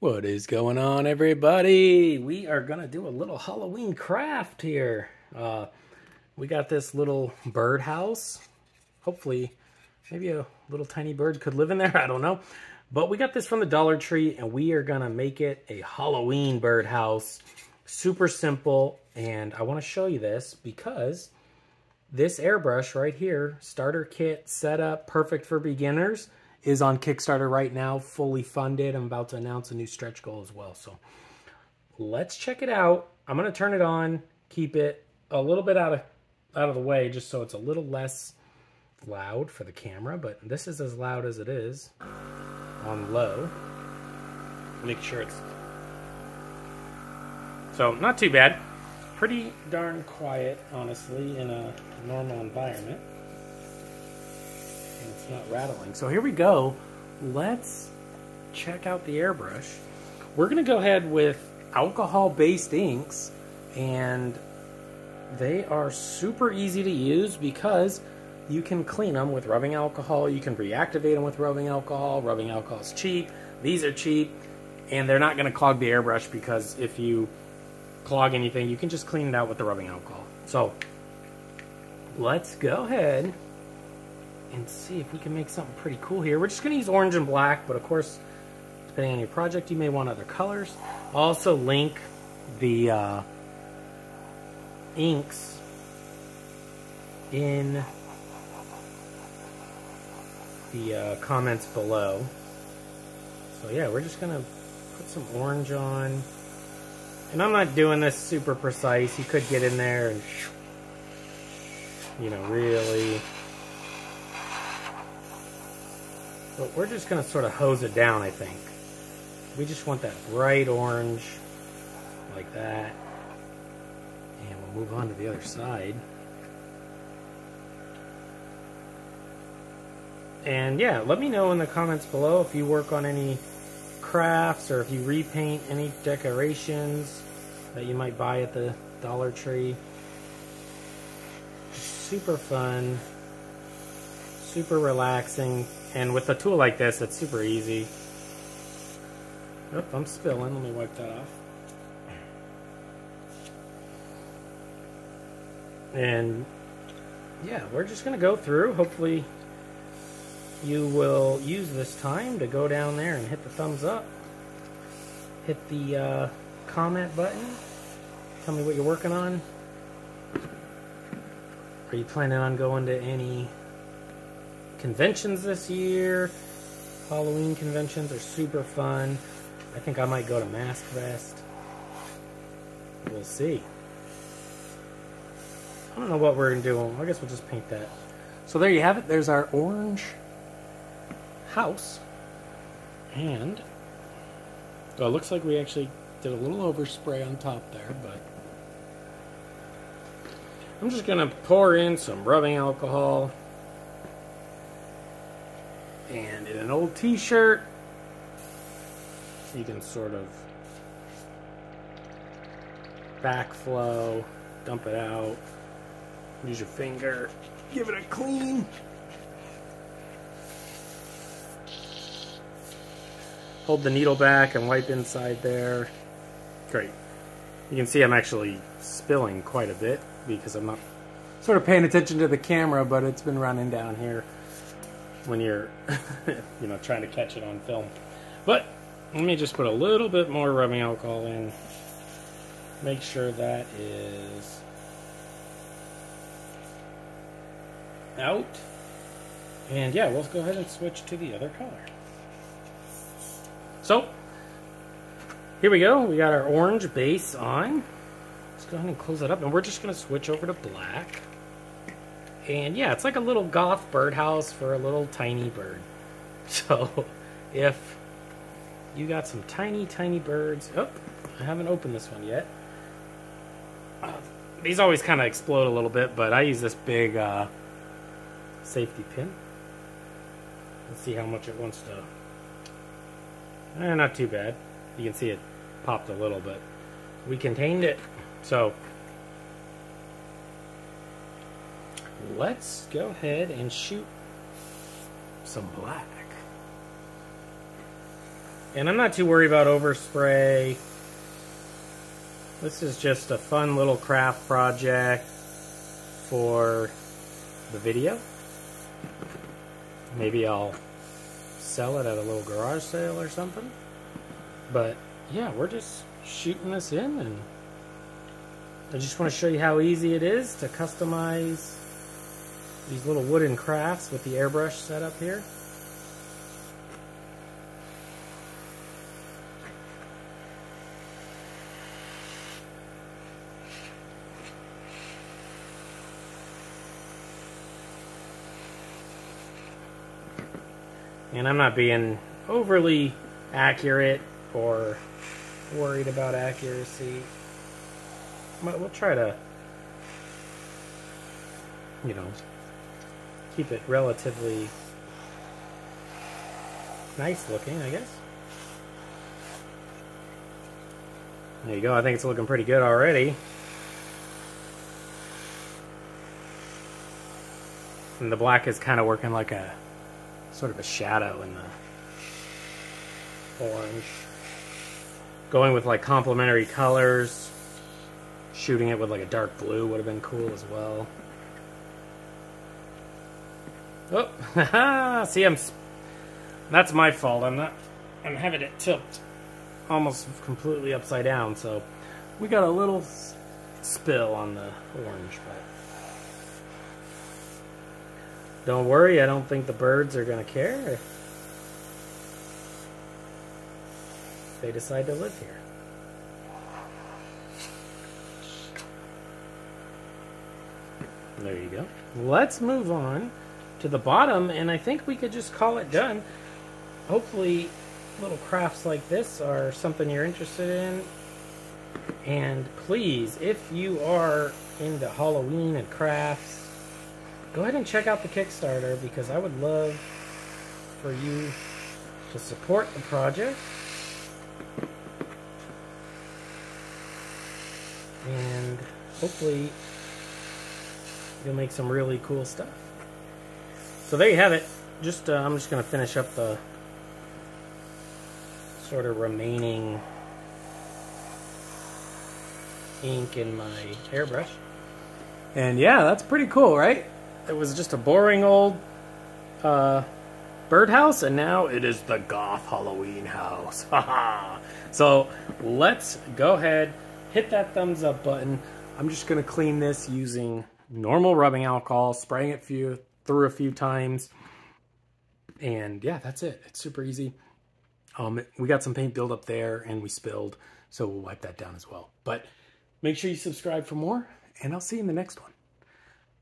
What is going on, everybody? We are going to do a little Halloween craft here. Uh, we got this little birdhouse. Hopefully, maybe a little tiny bird could live in there. I don't know. But we got this from the Dollar Tree, and we are going to make it a Halloween birdhouse. Super simple, and I want to show you this because this airbrush right here, starter kit setup, perfect for beginners is on Kickstarter right now, fully funded. I'm about to announce a new stretch goal as well. So let's check it out. I'm going to turn it on, keep it a little bit out of out of the way just so it's a little less loud for the camera, but this is as loud as it is on low. Make sure it's so not too bad. Pretty darn quiet, honestly, in a normal environment it's not rattling. So here we go. Let's check out the airbrush. We're going to go ahead with alcohol-based inks, and they are super easy to use because you can clean them with rubbing alcohol. You can reactivate them with rubbing alcohol. Rubbing alcohol is cheap. These are cheap, and they're not going to clog the airbrush because if you clog anything, you can just clean it out with the rubbing alcohol. So let's go ahead and see if we can make something pretty cool here. We're just going to use orange and black, but of course, depending on your project, you may want other colors. I'll also link the uh, inks in the uh, comments below. So yeah, we're just going to put some orange on. And I'm not doing this super precise. You could get in there and, you know, really But we're just going to sort of hose it down, I think. We just want that bright orange, like that. And we'll move on to the other side. And yeah, let me know in the comments below if you work on any crafts or if you repaint any decorations that you might buy at the Dollar Tree. Super fun, super relaxing. And with a tool like this, it's super easy. Oh, I'm spilling. Let me wipe that off. And yeah, we're just going to go through. Hopefully you will use this time to go down there and hit the thumbs up. Hit the uh, comment button. Tell me what you're working on. Are you planning on going to any conventions this year. Halloween conventions are super fun. I think I might go to Mask Fest. We'll see. I don't know what we're doing. I guess we'll just paint that. So there you have it. There's our orange house. And well, it looks like we actually did a little overspray on top there, but I'm just going to pour in some rubbing alcohol and in an old t-shirt you can sort of backflow dump it out use your finger give it a clean. Hold the needle back and wipe inside there. Great. You can see I'm actually spilling quite a bit because I'm not sort of paying attention to the camera but it's been running down here when you're, you know, trying to catch it on film. But let me just put a little bit more rubbing alcohol in. Make sure that is out. And yeah, we'll go ahead and switch to the other color. So, here we go. We got our orange base on. Let's go ahead and close that up. And we're just going to switch over to black. And yeah, it's like a little goth birdhouse for a little tiny bird. So if you got some tiny, tiny birds. Oh, I haven't opened this one yet. Uh, these always kind of explode a little bit, but I use this big uh, safety pin. Let's see how much it wants to. Eh, not too bad. You can see it popped a little bit. We contained it. So let's go ahead and shoot some black. And I'm not too worried about overspray. This is just a fun little craft project for the video. Maybe I'll sell it at a little garage sale or something. But yeah, we're just shooting this in and I just want to show you how easy it is to customize these little wooden crafts with the airbrush set up here. And I'm not being overly accurate or worried about accuracy. But we'll try to, you know, keep it relatively nice looking, I guess. There you go. I think it's looking pretty good already. And the black is kind of working like a sort of a shadow in the orange. Going with like complementary colors. Shooting it with like a dark blue would have been cool as well. Oh, see, I'm. That's my fault. I'm not. I'm having it tilt almost completely upside down, so we got a little spill on the orange, but don't worry. I don't think the birds are gonna care if they decide to live here. There you go. Let's move on to the bottom, and I think we could just call it done. Hopefully, little crafts like this are something you're interested in. And please, if you are into Halloween and crafts, go ahead and check out the Kickstarter because I would love for you to support the project. And hopefully you'll make some really cool stuff. So there you have it. Just uh, I'm just going to finish up the sort of remaining ink in my airbrush. And yeah, that's pretty cool, right? It was just a boring old uh, birdhouse, and now it is the goth Halloween house. so let's go ahead, hit that thumbs up button. I'm just going to clean this using normal rubbing alcohol, spraying it few, through a few times. And yeah, that's it. It's super easy. Um, we got some paint build up there and we spilled, so we'll wipe that down as well. But make sure you subscribe for more, and I'll see you in the next one.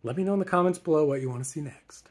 Let me know in the comments below what you want to see next.